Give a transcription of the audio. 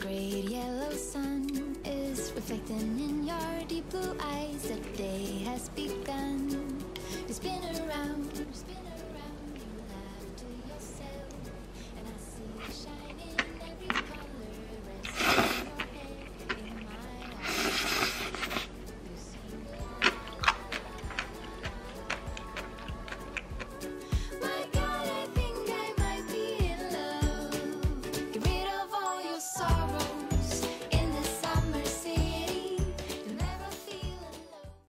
great yellow sun is reflecting in your deep blue eyes. The day has begun.